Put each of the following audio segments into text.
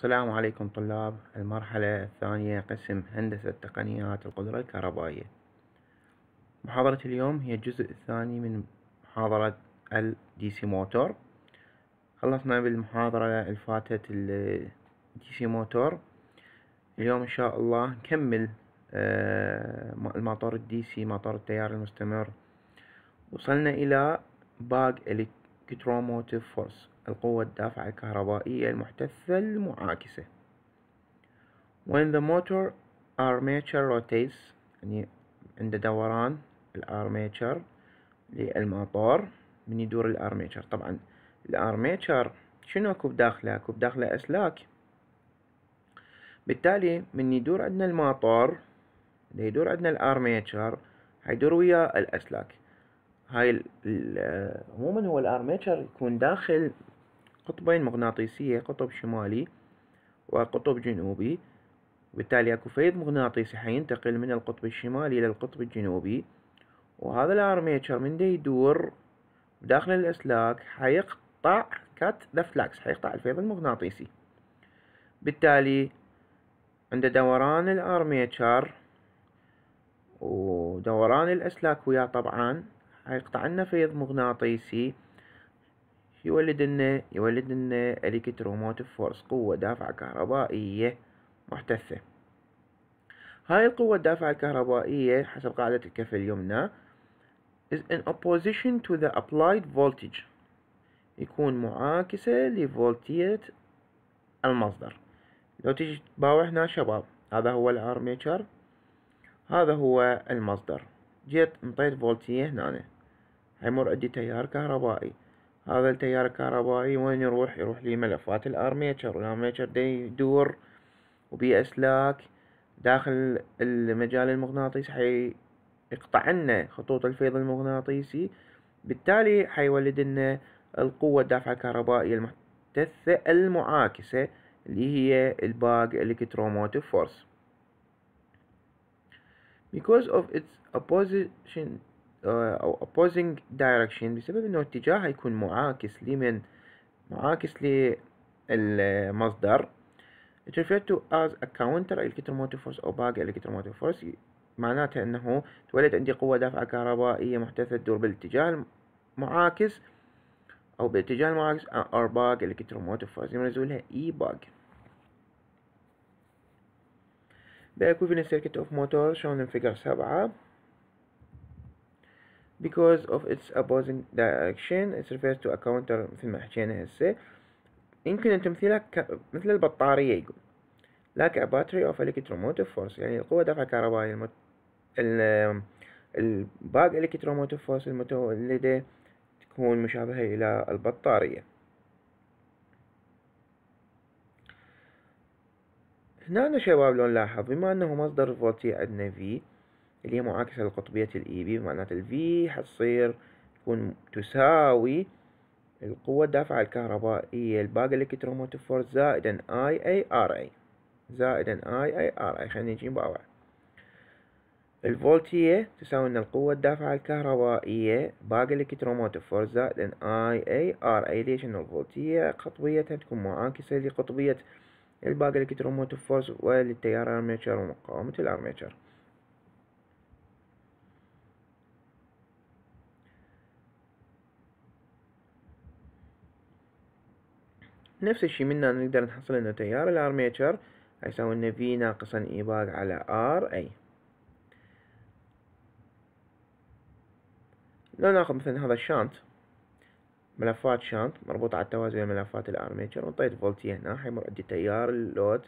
السلام عليكم طلاب. المرحلة الثانية قسم هندسة تقنيات القدرة الكهربائية. محاضرة اليوم هي الجزء الثاني من محاضرة ال DC motor. خلصنا بالمحاضرة الفاتت ال DC motor. اليوم إن شاء الله نكمل آه، الموتور ال DC motor التيار المستمر. وصلنا إلى back electromotive force القوة الدافعة الكهربائية المحتثة المعاكسة. When the motor armature rotates يعني عند دوران ال armature للموتور من يدور ال armature طبعا ال armature شنو؟ اكو بداخله اكو بداخله أسلاك. بالتالي من يدور عندنا الموتور يدور عندنا ال armature حيدور ويا الأسلاك. هاي عموما هو ال armature يكون داخل قطبين مغناطيسية قطب شمالي وقطب جنوبي. بالتالي اكو فيض مغناطيسي حينتقل من القطب الشمالي إلى القطب الجنوبي. وهذا ال armature من دا يدور داخل الأسلاك حيقطع cut the flux حيقطع الفيض المغناطيسي. بالتالي عند دوران ال armature ودوران الأسلاك وياه طبعا حيقطع لنا فيض مغناطيسي يولد لنا يولد لنا electromotive force قوة دافعة كهربائية محتثة هاي القوة الدافعة الكهربائية حسب قاعدة الكف اليمنى. Is in opposition to the applied voltage. يكون معاكسة لفولتية المصدر. لو تيجي تباوع هنا شباب هذا هو ال armature هذا هو المصدر. جيت انطيت فولتية هنا. هيمر عندي تيار كهربائي. هذا التيار الكهربائي وين يروح؟ يروح لملفات ال armature. وال armature دي يدور وبي اسلاك داخل المجال المغناطيسي حيقطع لنا خطوط الفيض المغناطيسي. بالتالي حيولد لنا القوة الدافعة الكهربائية المحتثة المعاكسة اللي هي ال back electromotive force because of its opposition أو opposing direction بسبب إنه اتجاهها يكون معاكس لمن؟ معاكس للمصدر. It referred to as a counter electromotive force أو back electromotive force. معناتها إنه تولد عندي قوة دافعة كهربائية محتثة تدور بالاتجاه المعاكس أو بالاتجاه المعاكس أو باق electromotive force. يمرزوا لها E باق The equivalent circuit of motor shown in figure سبعة؟ Because of its opposing direction it refers to a counter مثل ما حكينا هسه. يمكن أن تمثيلها ك... مثل البطارية يقول. Like a battery of electromotive force. يعني القوة دفع كهربائية المت... ال... ال back electromotive force المتولدة تكون مشابهة إلى البطارية. هنا شباب لو نلاحظ بما أنه مصدر الفولتية عندنا V اللي هي معاكسة لقطبية ال Eb معناته ال V حتصير تكون تساوي القوة الدافعة الكهربائية ال back electromotive force زائدا Ia Ra زائدا Ia Ra خلينا نجي نباوع الفولتية تساوي إن القوة الدافعة الكهربائية back electromotive force زائدا اي اي ار اي ليش ان الفولتية قطبيتها تكون معاكسة لقطبية ال back electromotive force وللتيار ال armature ومقاومة ال armature نفس الشي منا نقدر نحصل إنه تيار ال armature هيساوي لنا V ناقصا E back على Ra لو ناخذ مثلا هذا ال shunt ملفات shunt مربوطة على التوازي ملفات ال armature وانطيت فولتية هنا حيمر عندي تيار ال load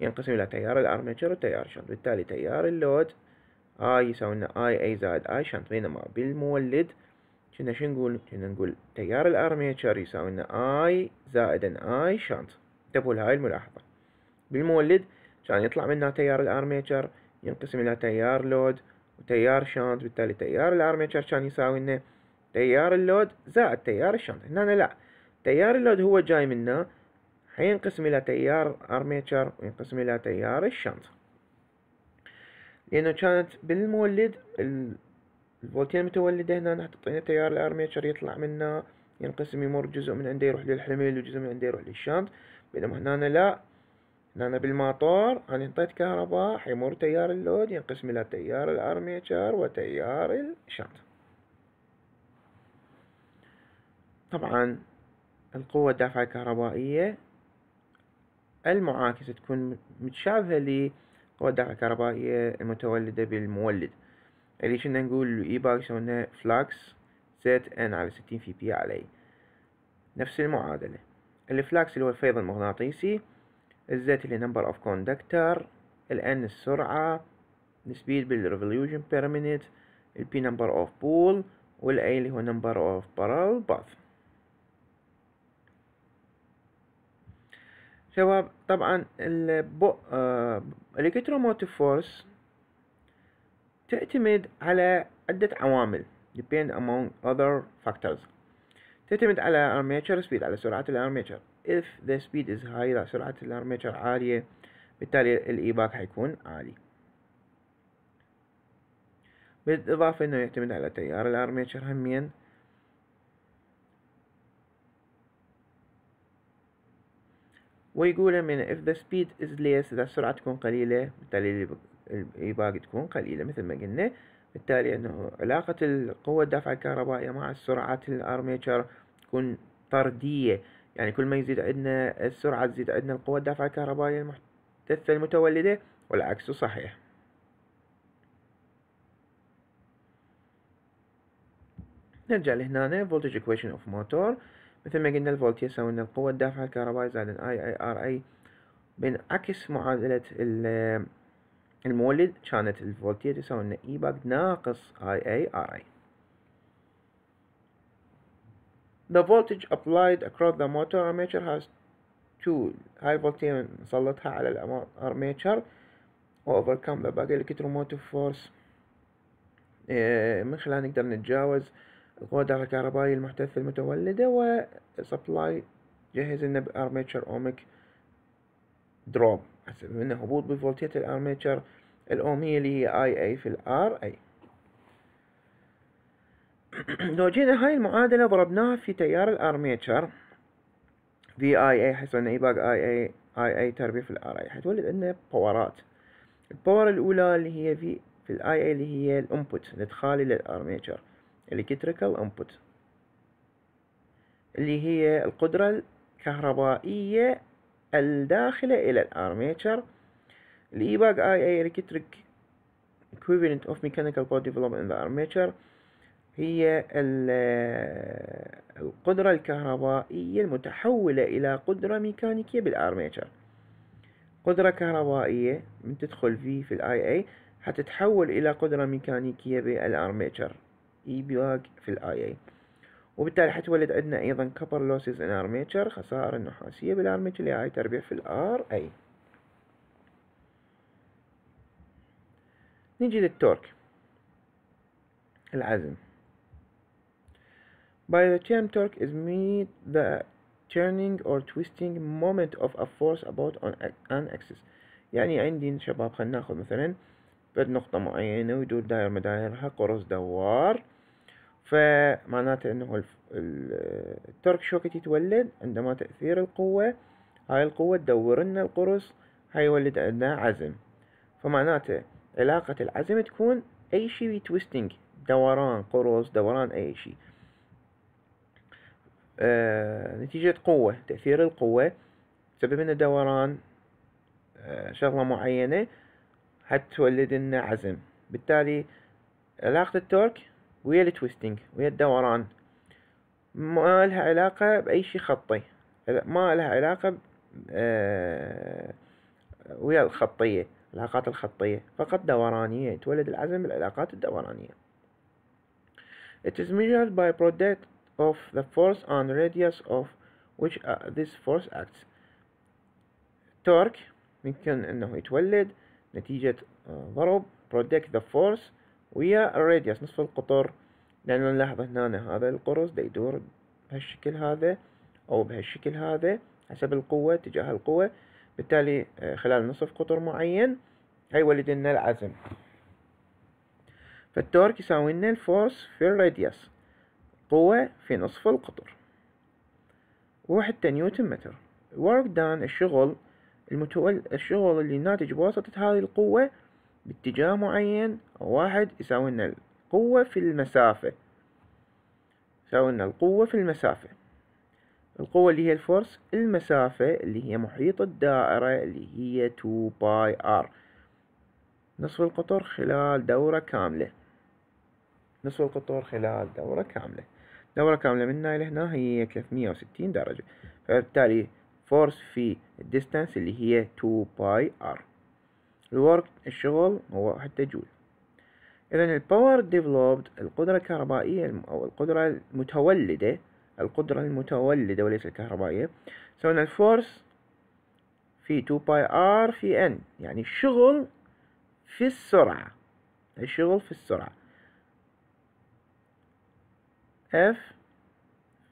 ينقسم إلى تيار ال armature وتيار shunt. بالتالي تيار ال load I يساوي لنا Ia زائد I shunt. بينما بالمولد كنا شو نقول؟ كنا نقول؟ تيار ال armature يساوي لنا I زائدا I shunt. انتبهوا لهاي الملاحظة. بالمولد كان يطلع منها تيار ال armature ينقسم إلى تيار load وتيار shunt. بالتالي تيار ال armature كان يساوي لنا تيار ال load زائد تيار ال shunt هنا لا. تيار ال load هو جاي منه حينقسم إلى تيار armature وينقسم إلى تيار ال shunt. لأنه كانت بالمولد الفولتية المتولدة هنا تعطينا تيار ال armature يطلع منه ينقسم يمر جزء من عنده يروح للحمل وجزء من عنده يروح لل shunt بينما هنا لا. هنا بالموتور أنا انطيت كهرباء حيمر تيار ال load ينقسم إلى تيار ال armature وتيار ال shunt طبعا القوة الدافعة الكهربائية المعاكسة تكون متشابهة لقوة الدافعة الكهربائية المتولدة بالمولد. كنا نقول E back يسمونها flux Z N على ستين في P على نفس المعادلة. ال flux اللي هو الفيض المغناطيسي. ال Z اللي number of conductor ال N السرعة. ال speed بال revolution per minute ال P number of pole وال A اللي هو number of parallel path شباب طبعا ال electromotive force تعتمد على عدة عوامل depend among other factors. تعتمد على armature speed على سرعة ال armature if the speed is high إذا سرعة ال armature عالية بالتالي ال E back حيكون عالي. بالإضافة إنه يعتمد على تيار ال armature هميا ويقول من if the speed is less إذا السرعة تكون قليلة بالتالي الإيباق تكون قليلة مثل ما قلنا. بالتالي أنه علاقة القوة الدافعة الكهربائية مع سرعة الأرميتشر تكون طردية. يعني كل ما يزيد عندنا السرعة تزيد عندنا القوة الدافعة الكهربائية المحدثة المتولدة والعكس صحيح. نرجع لهنا voltage equation of motor. مثل ما قلنا الفولت يساوي أن القوة الدافعة الكهربائية زائد Ia Ra بنعكس معادلة المولد كانت الفولتية تساوي إن E back ناقص Ia Ra The voltage applied across the motor armature has two هاي الفولتية نسلطها على ال armature و overcome the back electromotive force. من خلال نقدر نتجاوز القوة الدافعة الكهربائية المحدثة المتولدة و supply جهز لنا بارميتشر اوميك دروب منه هبوط بفولتية الارميتشر الأومية اللي هي اي اي في الار اي لو جينا هاي المعادلة ضربناها في تيار الارميتشر في اي اي حيصير اي باق اي اي اي اي تربيع في الار اي حتولد عندنا باورات ال power الأولى اللي هي V في ال Ia اللي هي ال input الادخالي لل armature electrical input اللي هي القدرة الكهربائية الداخلة إلى ال armature ال E back Ia electric equivalent of mechanical power development in the armature هي القدرة الكهربائية المتحولة إلى قدرة ميكانيكية بال armature قدرة كهربائية من تدخل V في ال Ia حتتحول إلى قدرة ميكانيكية بال armature E back في ال Ia وبالتالي حتولد عندنا أيضا copper losses in armature خسائر النحاسية بال armature اللي Ia تربيع في ال Ra نيجي لل torque العزم. By the term torque is mean the turning or twisting moment of a force about on an axis. يعني عندي شباب خلينا ناخذ مثلا بد نقطة معينة ويدور داير مدايرها قرص دوار. فمعناته إنه ال torque شوكت يتولد؟ عندما تأثير القوة. هاي القوة تدور لنا القرص هيولد عندنا عزم. فمعناته علاقة العزم تكون أي شي twisting دوران قرص دوران أي شي آه نتيجة قوة تأثير القوة. تسبب لنا دوران آه شغلة معينة حتولد لنا عزم. بالتالي علاقة ال torque ويا ال twisting ويا الدوران. ما لها علاقة بأي شي خطي. ما لها علاقة آه ويا الخطية. العلاقات الخطية. فقط دورانية تولد العزم بالعلاقات الدورانية. It is measured by product of the force on radius of which uh, this force acts. torque يمكن إنه يتولد نتيجة ضرب. product the force ويا الراديوس نصف القطر. لأن نلاحظ هنا هذا القرص دا يدور بهالشكل هذا أو بهالشكل هذا حسب القوة تجاه القوة. بالتالي خلال نصف قطر معين هيولد لنا العزم. فال torque يساوي لنا ال force في ال radius قوة في نصف القطر. وحدة نيوتن متر. work done الشغل المتول الشغل اللي ناتج بواسطة هذه القوة باتجاه معين واحد يساوي لنا القوة في المسافة. يساوي لنا القوة في المسافة. القوة اللي هي ال force المسافة اللي هي محيط الدائرة اللي هي 2 pi r نصف القطر خلال دورة كاملة. نصف القطر خلال دورة كاملة. دورة كاملة من هنا لهنا هي 360 درجة. فبالتالي force في ال distance اللي هي 2 pi r ال work الشغل هو حتى جول. إذا ال power developed القدرة الكهربائية أو القدرة المتولدة القدرة المتولدة وليس الكهربائية. سوينا ال force في 2 pi r في n يعني الشغل في السرعة. الشغل في السرعة. F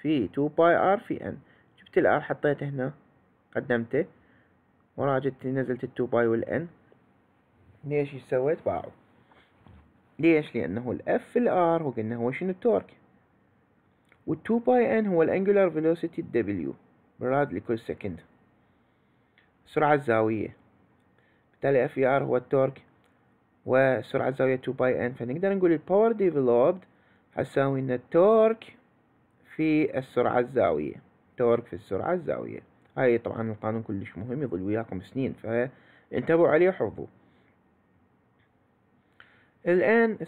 في 2 باي ار في ان جبت ال r حطيته هنا. قدمته. ورجعت نزلت ال 2 pi وال n ليش سويت؟ باعوا ليش؟ لأنه ال F في ال r وقلنا هو شنو ال torque؟ وال2 pi n هو ال angular velocity w. ب rad لكل second. السرعة الزاوية. بالتالي F r هو ال torque. والسرعة الزاوية 2 pi n. فنقدر نقول ال power developed هتساوي إن ال torque في السرعة الزاوية. torque في السرعة الزاوية. هاي طبعا القانون كلش مهم يظل وياكم سنين فانتبهوا عليه وحفظوه. الآن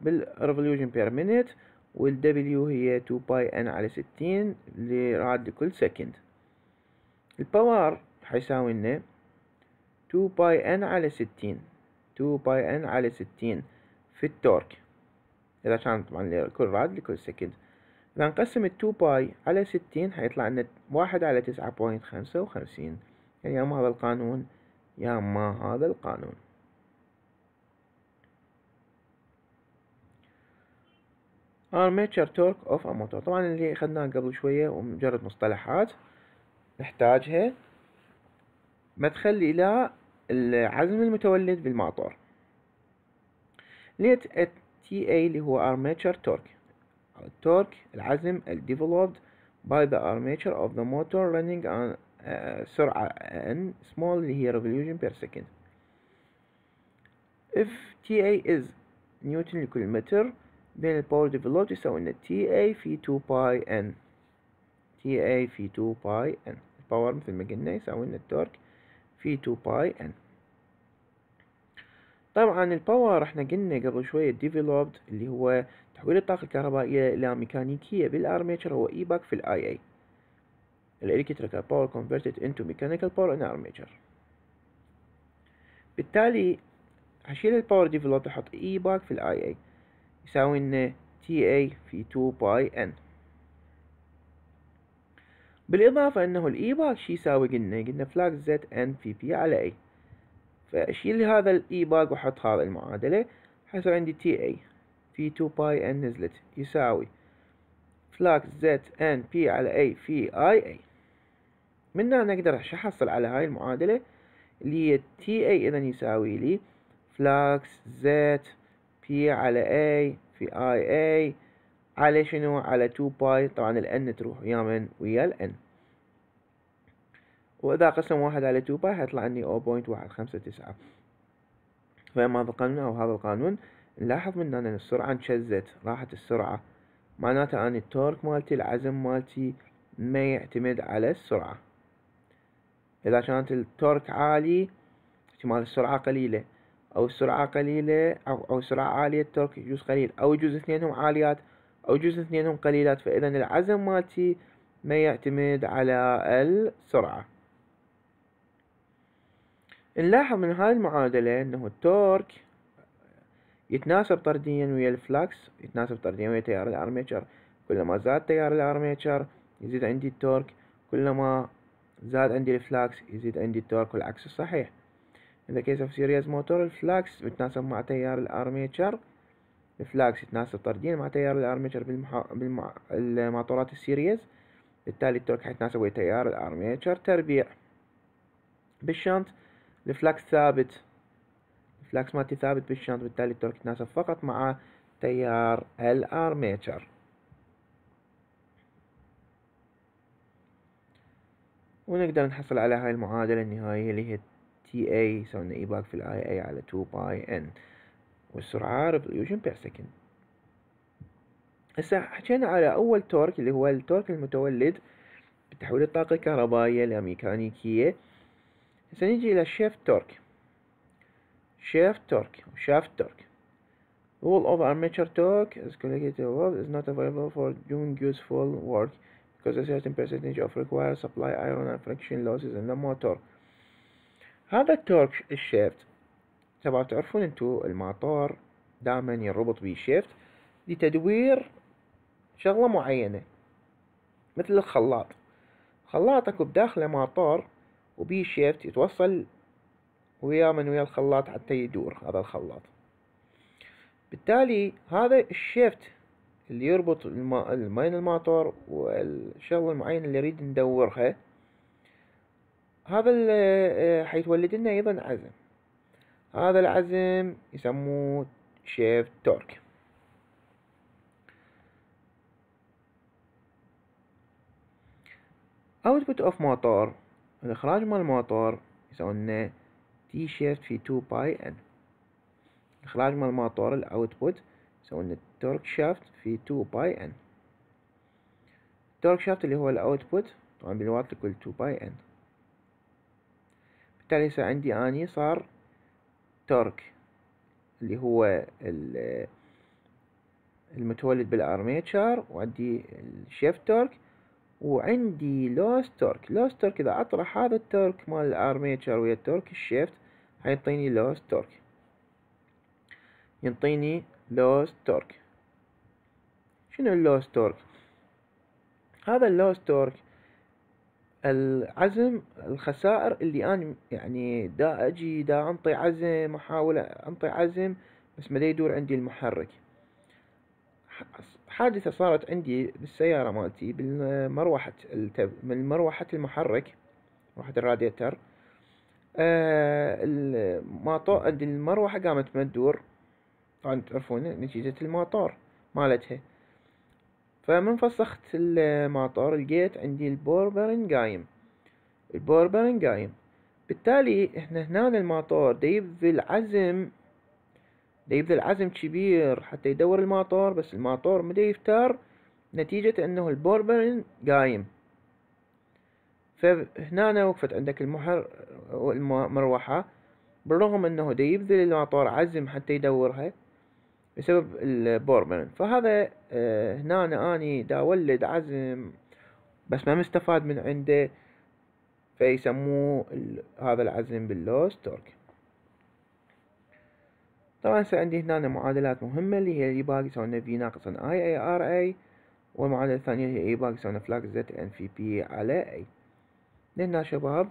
بال revolution per minute وال w هي 2 pi n على 60 ل rad لكل second ال power حيساوي لنا 2 pi n على 60 2 pi n على 60 في ال torque إذا كان طبعا لكل rad لكل second إذا نقسم ال 2 pi على 60 حيطلع لنا واحد على تسعة point خمسة وخمسين. يعني يا اما هذا القانون يا اما هذا القانون. Armature torque of a motor. طبعا اللي اخذناه قبل شوية ومجرد مصطلحات. نحتاجها. مدخل إلى العزم المتولد بالماطور TA اللي هو armature torque. ال torque العزم developed by the armature of the motor running on سرعة n small اللي هي revolution per second. If TA is نيوتن لكل متر بين ال power developed يساوي لنا TA في 2 pi n TA في 2 pi n ال power مثل ما قلنا يساوي لنا ال torque في 2 pi n طبعا ال power إحنا قلنا قبل شوية developed اللي هو تحويل الطاقة الكهربائية إلى ميكانيكية بال armature هو E back في ال Ia ال electrical power converted into mechanical power in armature. بالتالي هشيل ال power developed أحط E back في ال Ia يساوي TA في 2 pi n بالإضافة أنه ال E back شي يساوي قلنا؟ قلنا flux Z n في P على A فأشيل هذا الإي باك وأحط هذا المعادلة حيصير عندي اي في 2 باي ان نزلت يساوي فلاك زد ان بي على اي في اي من هنا نقدر أحصل على هاي المعادلة اللي هي اي اذا يساوي لي فلاكس زد بي على A في اي اي على شنو؟ على 2 باي طبعا ال n تروح ويا من؟ ويا ال n. وإذا قسم واحد على 2 pi هيطلع عندي 0.159 فإما هذا القانون أو هذا القانون؟ نلاحظ من أن السرعة انشالت راحت السرعة. معناته أن ال torque مالتي العزم مالتي ما يعتمد على السرعة. إذا كانت ال torque عالي احتمال السرعة قليلة. أو السرعة قليلة أو, أو سرعة عالية ال torque يجوز قليل أو يجوز اثنينهم عاليات أو يجوز اثنينهم قليلات. فإذا العزم مالتي ما يعتمد على السرعة. نلاحظ من هاي المعادلة أنه ال torque يتناسب طرديا ويا ال flux يتناسب طرديا ويا تيار ال armature. كلما زاد تيار ال armature يزيد عندي ال torque كلما زاد عندي ال flux يزيد عندي ال torque والعكس صحيح. In the case of series motor الفلاكس يتناسب مع تيار الارميتشر الفلاكس يتناسب طرديا مع تيار الارميتشر بالمحا... بالمع... الماطورات ال series بالتالي ال torque حيتناسب ويا تيار الارميتشر تربيع بالشنط الفلاكس ثابت الفلاكس مالتي ثابت بالشنط بالتالي التورك يتناسب فقط مع تيار ال armature ونقدر نحصل على هاي المعادلة النهائية اللي هي T a سوينا E back في ال I a على 2 pi N والسرعة revolution per second هسه حكينا على أول torque اللي هو ال torque المتولد بتحويل الطاقة الكهربائية لميكانيكية هسه نجي إلى ال shaft torque shaft torque shaft torque Whole of armature torque is calculated above is not available for doing useful work because a certain percentage of required supply iron and friction losses in the motor. هذا ال torque ال shaft. تبع تعرفون انتو الماطور دائما يربط بيه shaft لتدوير شغلة معينة مثل الخلاط. خلاط اكو بداخله ماطور وبيه shaft يتوصل ويا من ويا الخلاط حتى يدور هذا الخلاط. بالتالي هذا ال shaft اللي يربط ما بين الماطور والشغلة المعينة اللي نريد ندورها هذا اللي حيتولد لنا أيضا عزم. هذا العزم يسموه shaft torque. output of motor الإخراج مال الموتور لنا T shaft في 2 pi N اخراج مال الموتور ال output يسوي لنا torque shaft في 2 pi N ال torque shaft اللي هو ال output طبعا بالوات لكل 2 pi N بالتالي هسه عندي. أني صار torque اللي هو المتولد بال armature وعندي ال shaft torque وعندي loss torque loss torque إذا أطرح هذا التورك مال الارميتشر ويا التورك الشيفت حيعطيني loss torque ينطيني loss torque شنو ال loss torque هذا ال loss torque العزم الخسائر اللي أنا يعني دا أجي دا أنطي عزم أحاول أنطي عزم بس ما يدور عندي المحرك. حادثة صارت عندي بالسيارة مالتي بالمروحة التب... من مروحة المحرك مروحة الراديتر آه الماطور المروحة قامت ما تدور. طبعا تعرفون نتيجة الماطور مالتها. فمن فسخت الماطور لقيت عندي البوربرن قايم البوربرن قايم بالتالي إحنا هنا الماطور دا يبذل عزم دا يبذل عزم كبير حتى يدور الماطور بس الماطور ما دا يفتر نتيجة إنه ال ball bearing قايم فهنا وقفت عندك المحر المروحة بالرغم إنه دا يبذل الماطور عزم حتى يدورها. بسبب ال ball bearing فهذا آه، هنا آني دا ولد عزم بس ما مستفاد من عنده فيسموه هذا العزم بال loss torque طبعا هسه عندي هنا معادلات مهمة اللي هي E back يساوي V ناقص I a R a والمعادلة الثانية هي E back يساوي flux Z N في P على A لهنا شباب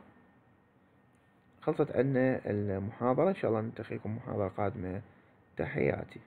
خلصت عنا المحاضرة. إن شاء الله نلتقيكم محاضرة قادمة. تحياتي.